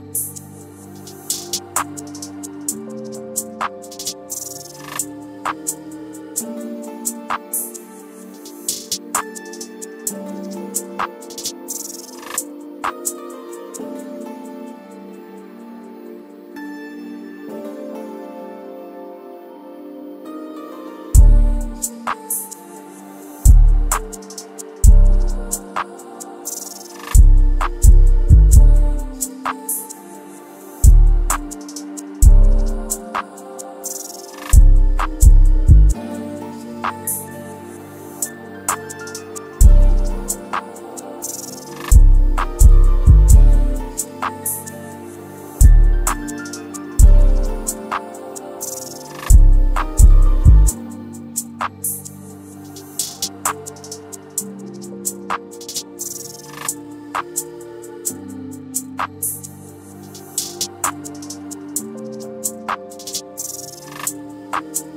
Thank Thank you.